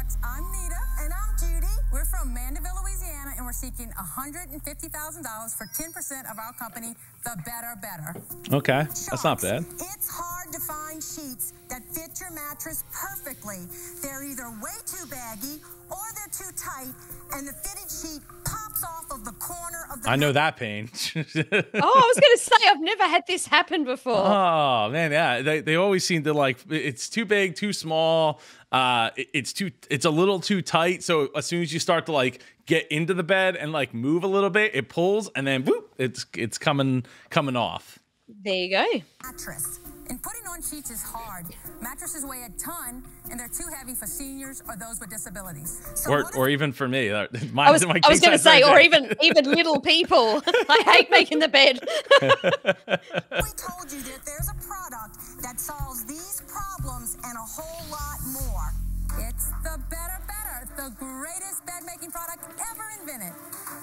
Sharks. I'm Nita. And I'm Judy. We're from Mandeville, Louisiana, and we're seeking $150,000 for 10% of our company, The Better Bedder. Okay, that's not bad. It's hard to find sheets that fit your mattress perfectly. They're either way too baggy or they're too tight, and the fitted sheet pops of the corner of the I know that pain. Oh, I was going to say, I've never had this happen before. Oh man, yeah. They, they always seem to like it's too big, too small. Uh, it- it's too it's a little too tight. So as soon as you start to like get into the bed and like move a little bit, it pulls and then whoop, it's it's coming coming off. There you go. mattress. And putting on sheets is hard. Mattresses weigh a ton, and they're too heavy for seniors or those with disabilities. So Or or even for me, mine, I was, I was going to say, bed. or even even little people. I hate making the bed. we told you that there's a product that solves these problems and a whole lot more. It's the Better Bedder, the greatest bed making product ever invented.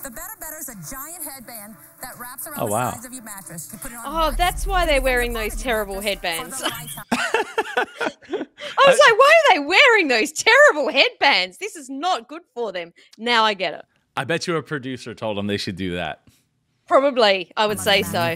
The Better Bedder is a giant headband that wraps around Oh, the wow. sides of your mattress. You put it on Oh, once, that's why they're wearing those part of your terrible headbands. for the lifetime. I was like, why are they wearing those terrible headbands? This is not good for them. Now I get it. I bet you a producer told them they should do that. Probably, I would say so.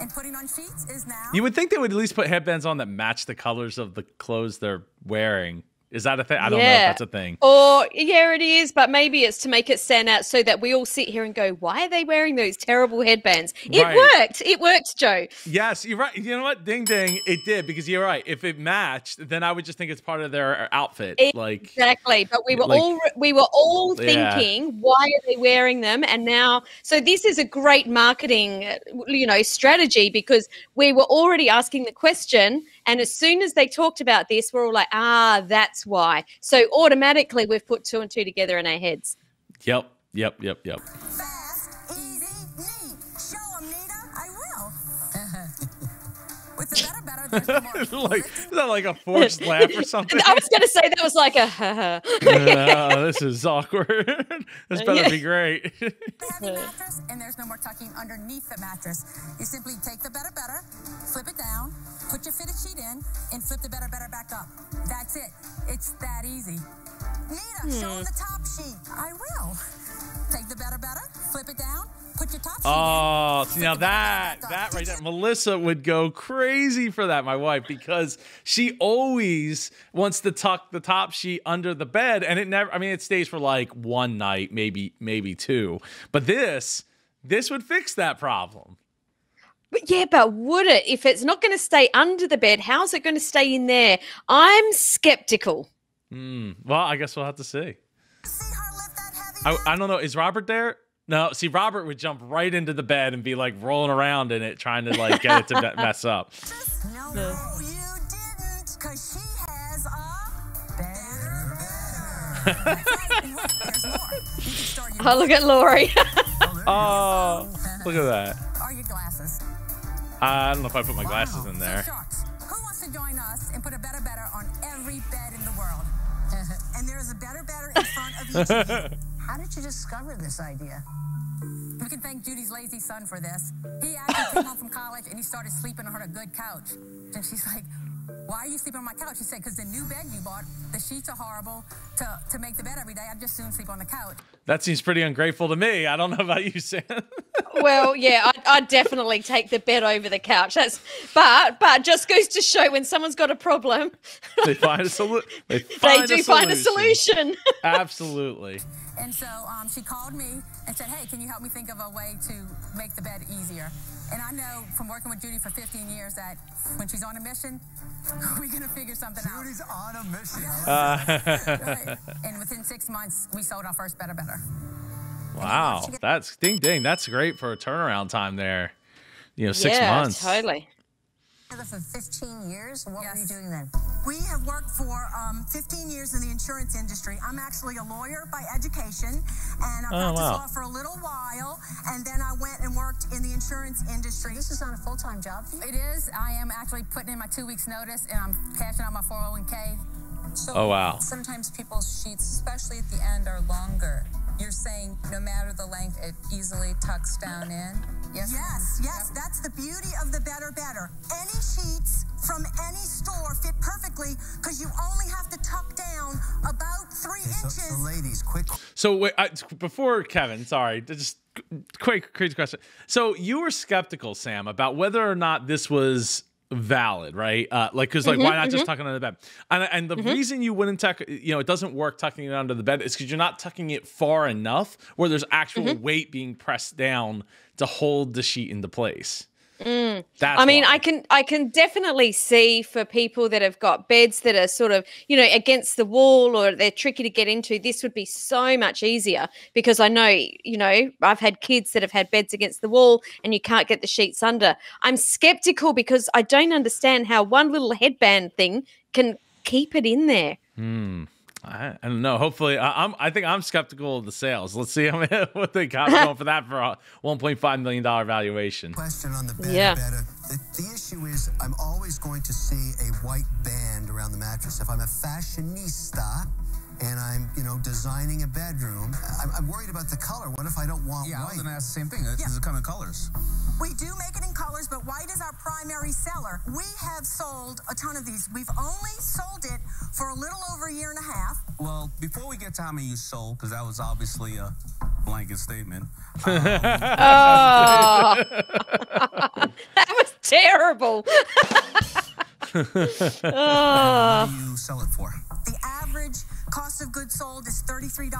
And putting on sheets is now. You would think they would at least put headbands on that match the colors of the clothes they're wearing. Is that a thing? I don't know if that's a thing. Or yeah, it is, but maybe it's to make it stand out so that we all sit here and go, "Why are they wearing those terrible headbands?" It Right. worked. It worked, Joe. Yes, you're right. You know what? Ding ding, it did because you're right. If it matched, then I would just think it's part of their outfit. Like Exactly, but we were Like- all we were all Yeah. thinking, why are they wearing them? And now, so this is a great marketing, uh, you know, strategy because we were already asking the question, and as soon as they talked about this, we're all like, ah, that's why. So automatically, we've put two and two together in our heads. Yep, yep, yep, yep. like is that like a forced laugh or something? I was going to say that was like a, ha ha. oh, this is awkward. this better Yeah. be great. heavy mattress, and there's no more tucking underneath the mattress. You simply take the Better Bedder, flip it down, put your fitted sheet in, and flip the Better Bedder back up. That's it. It's that easy. Nita, show hmm. 'em the top sheet. I will. Take the Better Bedder, flip it down, put your top Oh, see now that better that right there, Melissa would go crazy for that, my wife, because she always wants to tuck the top sheet under the bed, and it never. I mean, it stays for like one night, maybe maybe two, but this this would fix that problem. But yeah, but would it? If it's not going to stay under the bed, how's it going to stay in there? I'm skeptical. Hmm. Well, I guess we'll have to see. See I, I don't know. Is Robert there? No. See, Robert would jump right into the bed and be like rolling around in it, trying to like get it to me- mess up. No, no, you didn't, because she has a Better Bedder. That's right. And look, there's more. You can store your Oh, look at Lori. Oh, look at that. or your glasses. I don't know if I put my glasses in So, there. Sharks, who wants to join us and put a Better Bedder on every bed in the world? and there is a Better Bedder in front of you. How did you discover this idea? We can thank Judy's lazy son for this. He actually came home from college and he started sleeping on a good couch. And she's like, why are you sleeping on my couch? He said, because the new bed you bought, the sheets are horrible to, to make the bed every day. I'd just soon sleep on the couch. That seems pretty ungrateful to me. I don't know about you, Sam. well, yeah, I'd, I'd definitely take the bed over the couch. That's but but just goes to show when someone's got a problem, they find a solution. They, they find do find a solution. Absolutely. And so um, she called me and said, hey, can you help me think of a way to make the bed easier? And I know from working with Judy for 15 years that when she's on a mission, we're going to figure something out. Judy's on a mission. Right. And within six months, we sold our first Better Bedder. Wow. That's ding ding. That's great for a turnaround time there. You know, six yeah, months. totally. Together For 15 years? What were you doing then? We have worked for um, 15 years in the insurance industry. I'm actually a lawyer by education, and I Oh, practiced wow. law for a little while, and then I went and worked in the insurance industry. This is not a full-time job for you? It is. I am actually putting in my two weeks notice, and I'm cashing out my 401k. So Oh, wow. Sometimes people's sheets, especially at the end, are longer. You're saying no matter the length, it easily tucks down in. Yes. Yes, yes, that's the beauty of the Better Bedder. Any sheets from any store fit perfectly because you only have to tuck down about three So, so ladies, quick So wait, I, before Kevin, sorry, just quick, crazy question. So you were skeptical, Sam, about whether or not this was valid, right? Uh, like, because like, mm-hmm, why not just mm-hmm. tucking it under the bed? And, and the mm-hmm. reason you wouldn't tuck, you know, it doesn't work tucking it under the bed is because you're not tucking it far enough where there's actual weight being pressed down to hold the sheet into place. Mm. That's I mean, why. I can I can definitely see for people that have got beds that are sort of, you know, against the wall or they're tricky to get into, this would be so much easier because I know, you know, I've had kids that have had beds against the wall and you can't get the sheets under. I'm skeptical because I don't understand how one little headband thing can keep it in there. Hmm. I, I don't know. Hopefully, I, I'm. I think I'm skeptical of the sales. Let's see how many, what they got going for that for a 1.5 million dollar valuation. question on the bed. Yeah. bed. The, the issue is I'm always going to see a white band around the mattress. If I'm a fashionista and I'm, you know, designing a bedroom, I'm, I'm worried about the color. What if I don't want Yeah, I was gonna ask the same thing. Yeah. Does it come in colors? We do make it in colors, but white is our primary seller. We have sold a ton of these. We've only sold it for a little over a year and a half. Well, before we get to how many you sold, because that was obviously a blanket statement. Um, oh, that was terrible. What do you sell it for? The average cost of goods sold is $33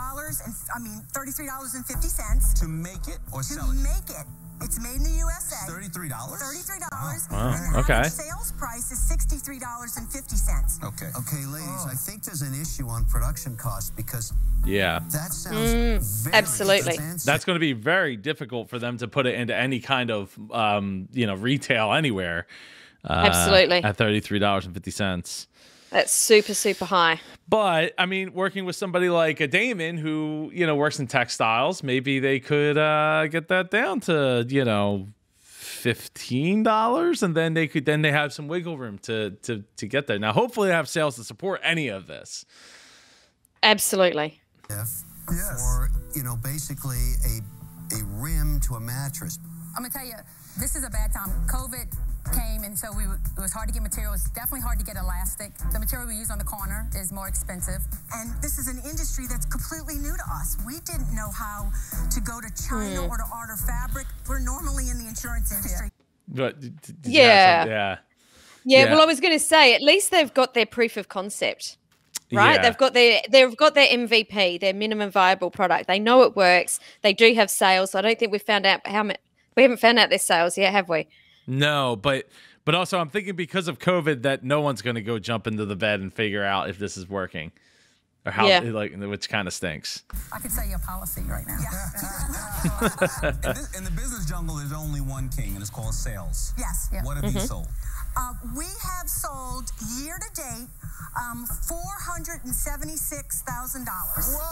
and I mean $33.50 To make it or to sell it? To make it. It's made in the USA. Thirty-three dollars. Thirty-three dollars. Wow. And the Okay. sales price is sixty-three dollars and fifty cents. Okay. Okay, ladies, I think there's an issue on production costs because Yeah, that sounds very absolutely. expensive. that's going to be very difficult for them to put it into any kind of um, you know retail anywhere. Uh, Absolutely. at thirty three dollars and fifty cents. That's super, super high. But I mean, working with somebody like a Damon who you know works in textiles, maybe they could uh, get that down to you know fifteen dollars, and then they could then they have some wiggle room to to to get there. Now, hopefully, they have sales to support any of this. Absolutely. Yes. For, you know, basically a a rim to a mattress. I'm gonna tell you, this is a bad time. COVID came, and so we it was hard to get material. It's definitely hard to get elastic. The material we use on the corner is more expensive, and this is an industry that's completely new to us. We didn't know how to go to China mm. or to order fabric. We're normally in the insurance industry. But d- d- did you have Yeah. some- yeah. Yeah, Yeah. well, I was going to say, at least they've got their proof of concept, right? Yeah. They've got their they've got their MVP, their minimum viable product. They know it works. They do have sales. I don't think we've found out how much. We haven't found out their sales yet, have we? No, but but also I'm thinking because of COVID that no one's going to go jump into the bed and figure out if this is working or how Yeah. like which kind of stinks. I could sell you a policy right now. In, this, in the business jungle, there's only one king, and it's called sales. Yes. Yeah. What have you sold? Uh, we have sold year to date um, four hundred and seventy-six thousand dollars.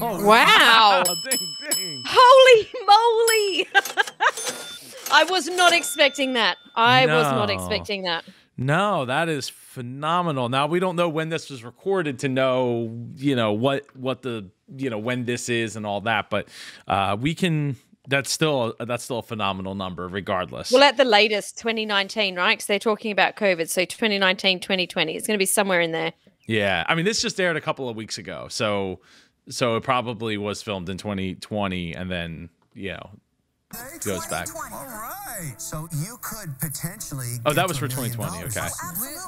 Wow! Oh, ding, ding. Holy moly! I was not expecting that. I was not expecting that. No, that is phenomenal. Now we don't know when this was recorded to know, you know, what what the you know when this is and all that, but uh, we can. That's still that's still a phenomenal number, regardless. Well, at the latest, 2019, right? Because they're talking about COVID. So 2019, 2020. It's going to be somewhere in there. yeah, I mean, this just aired a couple of weeks ago, so so it probably was filmed in 2020, and then you know, Goes back. 2020. All right. So you could potentially. Oh, that was for 2020, okay.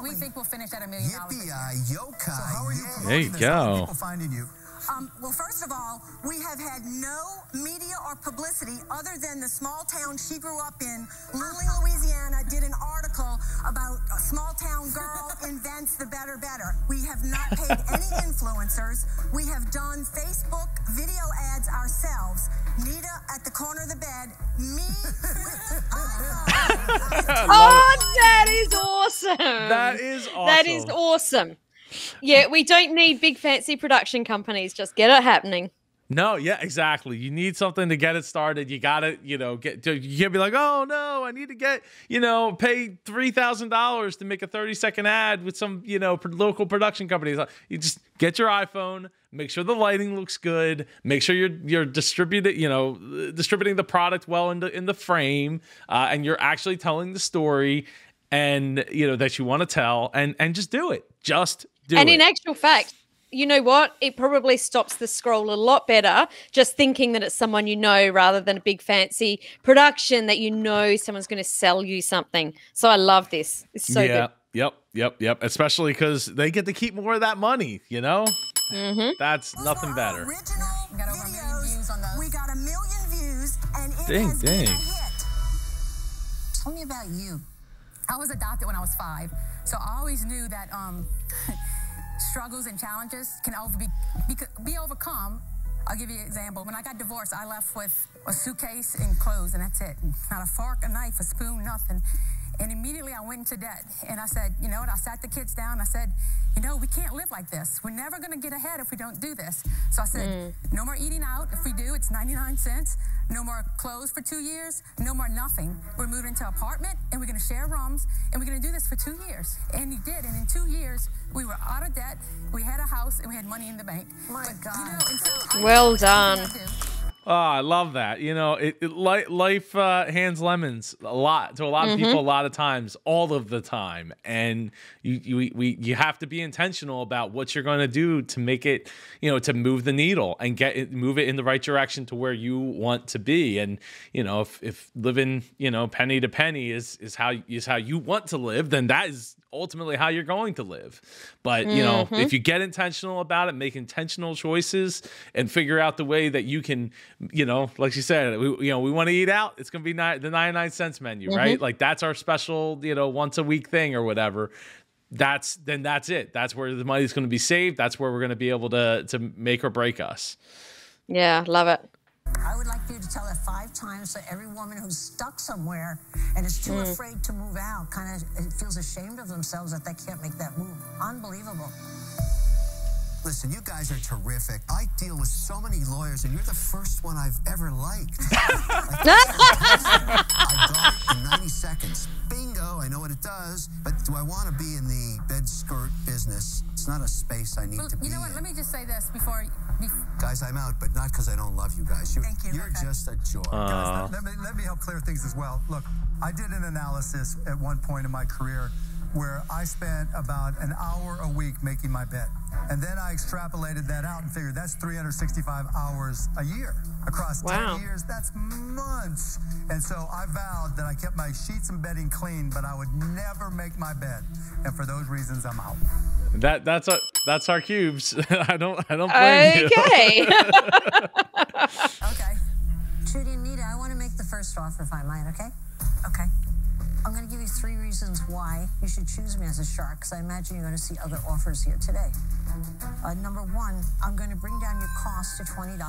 We, we think we'll finish at a million dollars. Yippee yokai. how are you There you go. People finding you. Um, well, first of all, we have had no media or publicity other than the small town she grew up in. Luling, Louisiana did an article about a small town girl invents the Better Bedder. We have not paid any influencers. We have done Facebook video ads ourselves. Nita at the corner of the Oh, that is awesome. that is awesome. That is awesome. Yeah, we don't need big fancy production companies. Just get it happening. No, yeah, exactly. You need something to get it started. You gotta, you know, get. You can't be like, oh no, I need to get, you know, pay three thousand dollars to make a thirty second ad with some, you know, local production companies. You just get your iPhone, make sure the lighting looks good, make sure you're you're distributing, you know, uh, distributing the product well in the in the frame, uh, and you're actually telling the story, and you know that you want to tell, and and just do it. Just do and it. And in actual fact, you know what? It probably stops the scroll a lot better just thinking that it's someone you know rather than a big fancy production that you know someone's going to sell you something. So I love this. It's so yeah. good. Yep. Yep. Yep. Especially because they get to keep more of that money. You know. Mm-hmm. That's nothing better. Original We got over a million videos. views. We got a million views, and it Dang, has been a dang. hit. Tell me about you. I was adopted when I was five, so I always knew that um, struggles and challenges can over be, be be overcome. I'll give you an example. When I got divorced, I left with a suitcase and clothes, and that's it. Not a fork, a knife, a spoon, nothing. And immediately I went into debt. And I said, you know what? I sat the kids down. I said, you know, we can't live like this. We're never going to get ahead if we don't do this. So I said, mm. no more eating out. If we do, it's 99 cents. No more clothes for two years. No more nothing. We're moving into an apartment and we're going to share rooms and we're going to do this for two years. And he did. And in two years, we were out of debt. We had a house and we had money in the bank. My You God. know, and so Well everything done. I. Oh, I love that. You know, it, it li- life uh, hands lemons a lot to a lot of Mm-hmm. people, a lot of times, all of the time, and you you we you have to be intentional about what you're going to do to make it, you know, to move the needle and get it, move it in the right direction to where you want to be. And you know, if if living, you know, penny to penny is is how is how you want to live, then that is ultimately how you're going to live. But you know, Mm-hmm. if you get intentional about it, make intentional choices, and figure out the way that you can, you know, like you said, we, you know, we want to eat out. It's gonna be ni- the 99 cents menu, right? Mm-hmm. Like that's our special, you know, once a week thing or whatever. That's then that's it. That's where the money's going to be saved. That's where we're going to be able to to make or break us. Yeah, love it. I would like you to tell it five times so every woman who's stuck somewhere and is too afraid to move out kind of feels ashamed of themselves that they can't make that move. Unbelievable. Listen, you guys are terrific. I deal with so many lawyers, and you're the first one I've ever liked. I got it in 90 seconds. Bingo, I know what it does. But do I want to be in the bed skirt business? It's not a space I need Well, to be you know what? in. Let me just say this before. bef- Guys, I'm out, but not because I don't love you guys. You're, Thank you, You're okay. just a joy. Guys, let, let me, let me help clear things as well. Look, I did an analysis at one point in my career where I spent about an hour a week making my bed. And then I extrapolated that out and figured that's 365 hours a year. Across Wow. 10 years, that's months. And so I vowed that I kept my sheets and bedding clean, but I would never make my bed. And for those reasons, I'm out. That that's our that's our cubes. I don't I don't blame you. Okay. Okay. Trudy and Nita, I want to make the first offer if I might, okay? Okay. I'm going to give you three reasons why you should choose me as a shark, because I imagine you're going to see other offers here today. Uh, number one, I'm going to bring down your cost to $20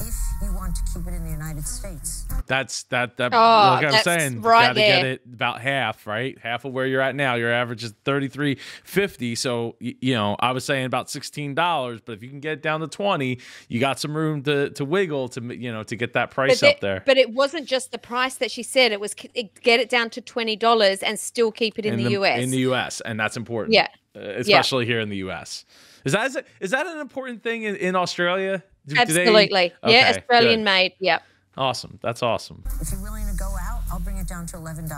if you want to keep it in the United States. That's that that Oh, like I'm that's saying, you right gotta get there. it about half, right? Half of where you're at now. Your average is thirty three fifty. So y- you know, I was saying about sixteen dollars, but if you can get it down to twenty, you got some room to to wiggle to m- you know to get that price but, up it- there. but it wasn't just the price that she said. It was c- it, get it down to twenty dollars and still keep it in, the, US. in the U.S. and that's important. Yeah. Uh, especially here in the U.S. Is that is, it, is that an important thing in, in Australia? Do- do they- Absolutely. yeah, Okay, Australian good. made. Yeah. Awesome. That's awesome. If you're willing to go out, I'll bring it down to $11.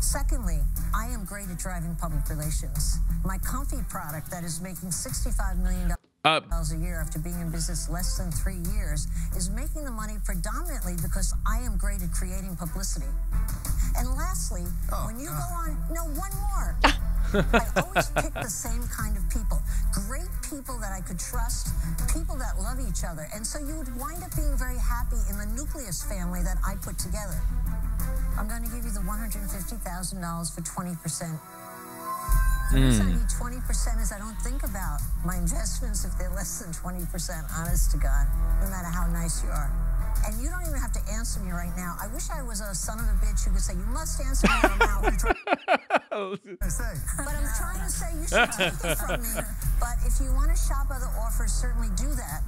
Secondly, I am great at driving public relations. My Comfy product that is making $65 million Uh, a year after being in business less than three years is making the money predominantly because I am great at creating publicity. And lastly, when you go on, no, one more. I always pick the same kind of people. Great people that I could trust, people that love each other. And so you would wind up being very happy in the nucleus family that I put together. I'm going to give you the $150,000 for 20%. Reason I need 20% is I don't think about my investments if they're less than 20%, honest to God, no matter how nice you are. And you don't even have to answer me right now. I wish I was a son of a bitch who could say, You must answer me or I'm out. I say, But I'm trying to say you should take it from me. But if you want to shop other offers, certainly do that.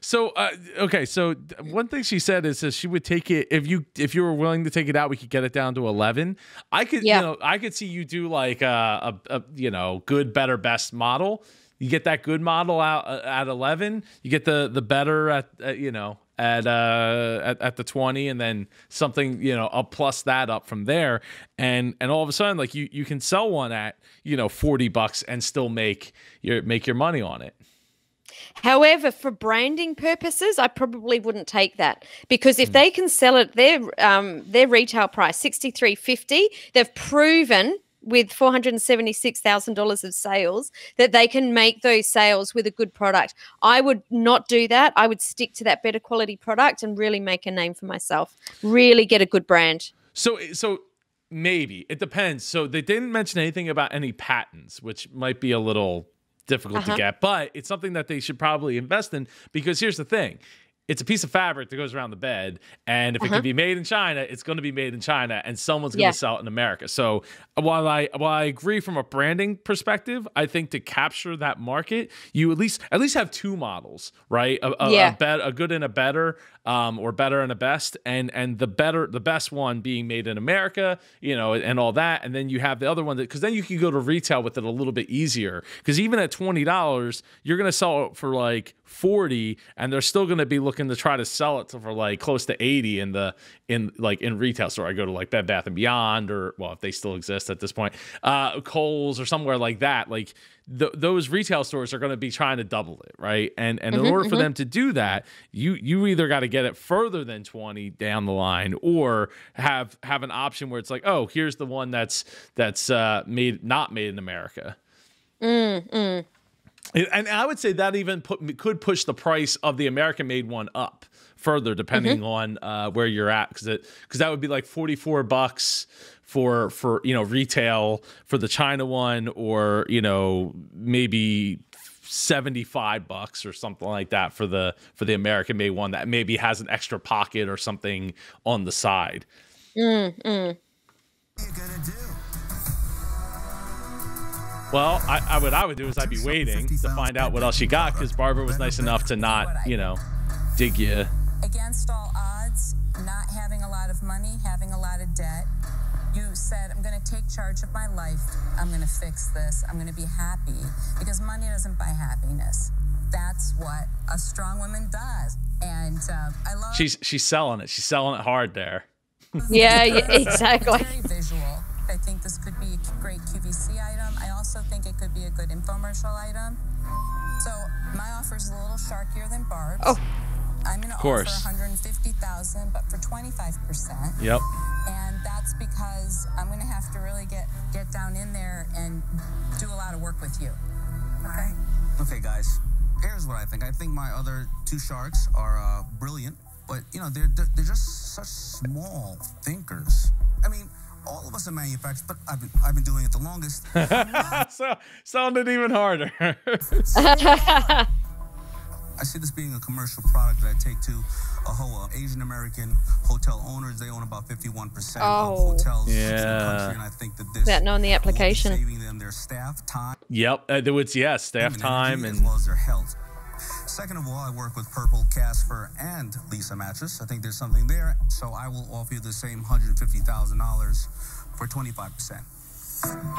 So uh, okay, so one thing she said is that she would take it if you if you were willing to take it out, we could get it down to eleven. I could Yeah. you know I could see you do like a, a, a you know good better best model. You get that good model out uh, at 11. You get the the better at, at you know at uh at, at the 20 and then something you know up plus that up from there and and all of a sudden like you you can sell one at you know 40 bucks and still make your make your money on it However, for branding purposes, I probably wouldn't take that because if they can sell it their um, their retail price sixty three fifty, they've proven with four hundred and seventy six thousand dollars of sales that they can make those sales with a good product. I would not do that. I would stick to that better quality product and really make a name for myself. Really get a good brand. So so maybe it depends. So they didn't mention anything about any patents, which might be a little difficult Uh-huh. to get, but it's something that they should probably invest in because here's the thing. It's a piece of fabric that goes around the bed, and if it Uh-huh. can be made in China, it's going to be made in China, and someone's going to sell it in America. So while I while I agree from a branding perspective, I think to capture that market, you at least at least have two models, right? A, a, Yeah. a, bet, a good and a better, um, or better and a best, and and the better, the best one being made in America, you know, and all that, and then you have the other one that because then you can go to retail with it a little bit easier. Because even at twenty dollars, you're gonna sell it for like forty, and they're still gonna be looking to try to sell it for like close to eighty in the in like in retail store. I go to like Bed Bath and Beyond, or well, if they still exist at this point, uh, Kohl's or somewhere like that, like. Th- those retail stores are going to be trying to double it, right? And and in order for them to do that, you you either got to get it further than twenty down the line, or have have an option where it's like, oh, here's the one that's that's uh, made not made in America. And- And I would say that even put could push the price of the American made one up further, depending mm-hmm. on uh, where you're at, because it because that would be like forty four bucks for for you know retail for the China one, or you know maybe. 75 bucks or something like that for the for the American made one that maybe has an extra pocket or something on the side. Mm, mm. What are you gonna do? Well, I, I what I would do is I'd be waiting to find out what else you got because Barbara was nice enough to not, you know, dig you. Against all odds, not having a lot of money, having a lot of debt, you said, I'm going to take charge of my life. I'm going to fix this. I'm going to be happy because money doesn't buy happiness. That's what a strong woman does. And um, I love She's she's selling it. She's selling it hard there. Yeah, yeah It's exactly. very visual. I think this could be a great QVC item. I also think it could be a good infomercial item. So my offer is a little sharkier than Barb's. Oh. I'm going to offer course. 150,000, but for 25%. Yep. And that's because I'm going to have to really get get down in there and do a lot of work with you. Okay. Okay, guys. Here's what I think. I think my other two sharks are uh, brilliant, but you know they're, they're they're just such small thinkers. I mean, all of us are manufacturers, but I've been I've been doing it the longest. so sounded even harder. I see this being a commercial product that I take to a whole Asian American hotel owners. They own about 51% Oh. of hotels in the country, and I think that this Without knowing the application. saving them their staff time. yep. Uh, there was yeah, staff and time energy, and as well as their health. Second of all, I work with Purple, Casper, and Leesa Mattress. I think there's something there, so I will offer you the same $150,000 for 25%.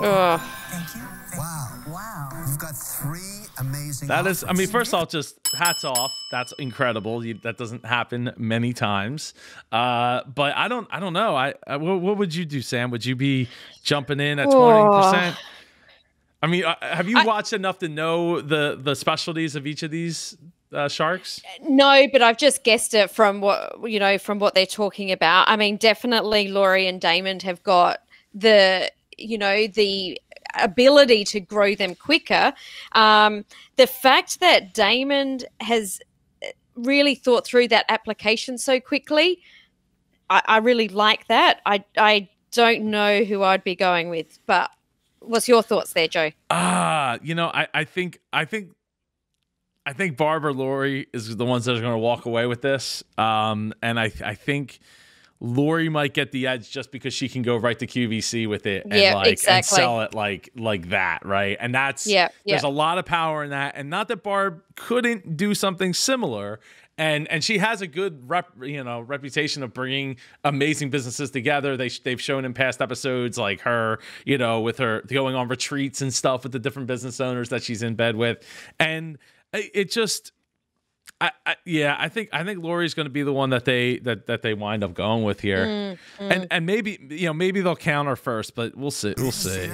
Ugh. Thank you. Wow. Wow. You've got three amazing. that is I mean offers. first off just hats off. That's incredible. You, that doesn't happen many times. Uh but I don't I don't know. I, I what, what would you do Sam? Would you be jumping in at 20%? I mean, uh, have you I- watched enough to know the the specialties of each of these uh, sharks? No, but I've just guessed it from what you know from what they're talking about. I mean, definitely Lori and Damon have got the you know the ability to grow them quicker. Um, the fact that Damon has uh, really thought through that application so quickly, I, I really like that. I I don't know who I'd be going with, but what's your thoughts there, Joe? Ah, you know, I, I think I think I think Barbara Lori is the ones that are going to walk away with this. Um, and I I think Lori might get the edge just because she can go right to QVC with it and Yeah, like and sell it like like that, right? And that's Yeah, there's yeah. a lot of power in that. And not that Barb couldn't do something similar and and she has a good rep, you know, reputation of bringing amazing businesses together. They they've shown in past episodes like her, you know, with her going on retreats and stuff with the different business owners that she's in bed with, and it just. I, I, yeah, I think I think Lori's going to be the one that they that that they wind up going with here, Mm, mm. and and maybe you know maybe they'll counter first, but we'll see. We'll see.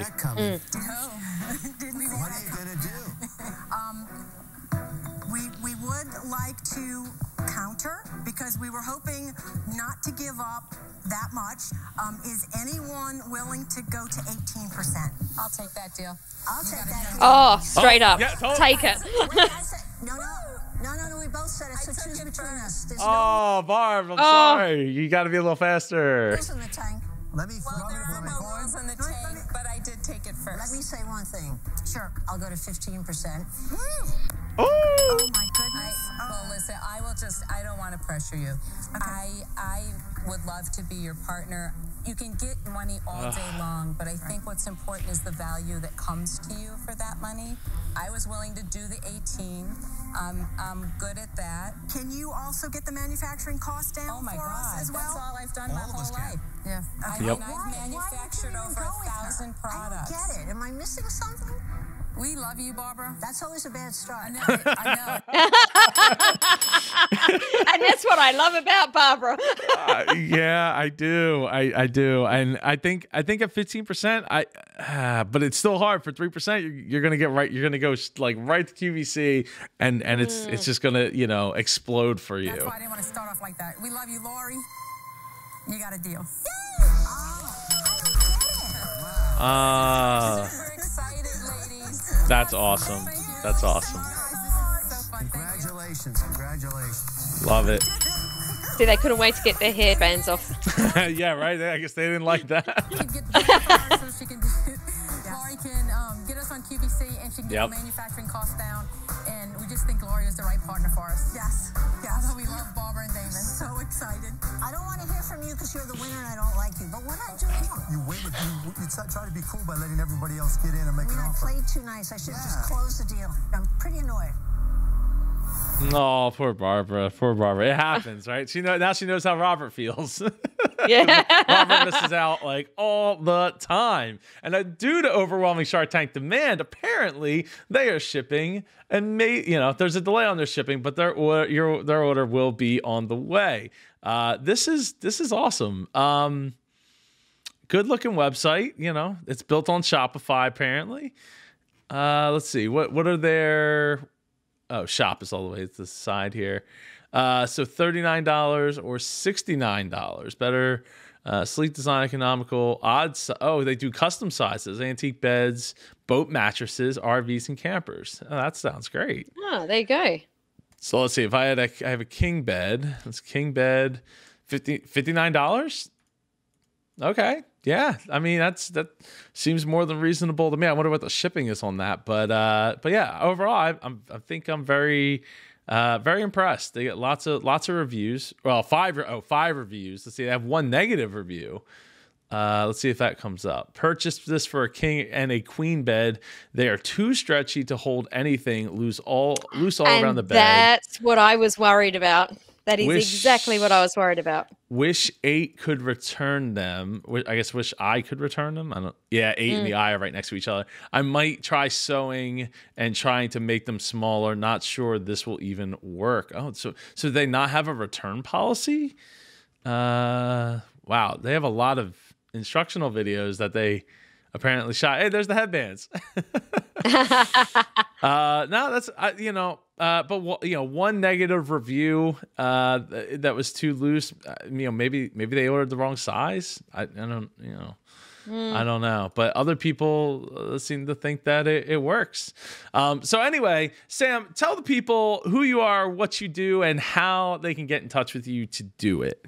Were hoping not to give up that much. Um, is anyone willing to go to 18%? I'll take that deal. I'll take that. Oh, straight up. yeah, totally. Take it. Wait, I said, no, no, no, no, no. We both said it. So choose between us. There's Oh, Barb, I'm Oh. sorry. You got to be a little faster. rules in the tank. Let me. Well, there are flip no rules in the Let me- tank, but I did take it first. Let me say one thing. Sure, I'll go to 15%. Ooh. Oh my I, goodness. well, oh. listen, I will just, I don't want to pressure you. Okay. I, I would love to be your partner. You can get money all day long, but I think what's important is the value that comes to you for that money. I was willing to do the 18. Um, I'm good at that. Can you also get the manufacturing cost down Oh my for God, us as well? that's all I've done my All of us whole can. life. Yeah. I Yep. mean, I've manufactured over a thousand products. I don't get it. Am I missing something? We love you, Barbara. That's always a bad start. I know. I know. and that's what I love about Barbara. Uh, yeah, I do. I, I do. And I think I think at 15%, I uh, but it's still hard for 3%. You're, you're going to get right you're going to go like right to QVC and and it's it's just going to, you know, explode for you. That's you. why I didn't want to start off like that. We love you, Lori. You got a deal. Ah, We're excited, ladies. That's awesome. That's awesome. So fun. Thank you. Congratulations, congratulations. Love it. See, they couldn't wait to get their hair hairbands off. yeah, right. I guess they didn't like that. You can get the card so she can do can um, get us on QVC and she can get Yep. manufacturing costs down. And we just think Lori is the right partner for us. Yes. Yes. Although we love Barbara and Damon. So excited. I don't want to hear from you because you're the winner and I don't like you. But what I do wrong? You wait with you, you try to be cool by letting everybody else get in and make I mean, an I offer. played too nice. I should have just closed the deal. I'm pretty annoyed. Oh, poor Barbara. Poor Barbara. It happens, right? She know now she knows how Robert feels. Yeah. Robert misses out like all the time. And uh, due to overwhelming Shark Tank demand, apparently they are shipping and may you know there's a delay on their shipping, but their order your their order will be on the way. Uh, this is this is awesome. Um, good looking website. You know, it's built on Shopify apparently. Uh, let's see what what are their oh shop is all the way to the side here. Uh, so $39 or $69. Better uh, sleek design, economical, odd. si- Oh, they do custom sizes, antique beds, boat mattresses, RVs, and campers. Oh, that sounds great. Oh, there you go. So let's see. If I had a, I have a king bed. It's king bed, 50, $59. Okay. Yeah. I mean, that's that seems more than reasonable to me. I wonder what the shipping is on that. But uh but yeah, overall I I'm I think I'm very uh very impressed. They get lots of lots of reviews. Well, five oh, five reviews. Let's see. They have one negative review. Uh, let's see if that comes up. Purchased this for a king and a queen bed. They are too stretchy to hold anything. Loose all loose all and around the bed. that's what I was worried about. That is Wish- exactly what I was worried about. Wish eight could return them. I guess wish I could return them. I don't. Yeah, eight and the eye are right next to each other. I might try sewing and trying to make them smaller. Not sure this will even work. Oh, so so they not have a return policy? Uh, wow. They have a lot of instructional videos that they apparently shot. Hey, there's the headbands. uh, no, that's I, you know, uh, but you know, one negative review uh, that was too loose. Uh, you know, maybe maybe they ordered the wrong size. I, I don't, you know. I don't know, but other people uh, seem to think that it, it works. Um, so anyway, Sam, tell the people who you are, what you do, and how they can get in touch with you to do it.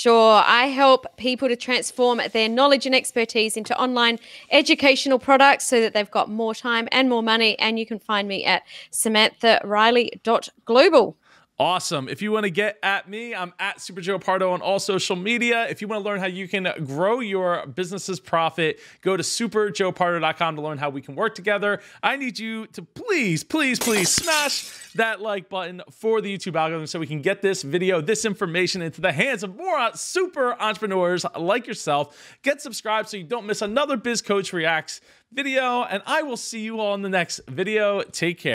Sure, I help people to transform their knowledge and expertise into online educational products so that they've got more time and more money. And you can find me at samanthariley.global. Awesome. If you want to get at me, I'm at Super Joe Pardo on all social media. If you want to learn how you can grow your business's profit, go to superjoepardo.com to learn how we can work together. I need you to please, please, please smash that like button for the YouTube algorithm so we can get this video, this information into the hands of more super entrepreneurs like yourself. Get subscribed so you don't miss another Biz Coach Reacts video, and I will see you all in the next video. Take care.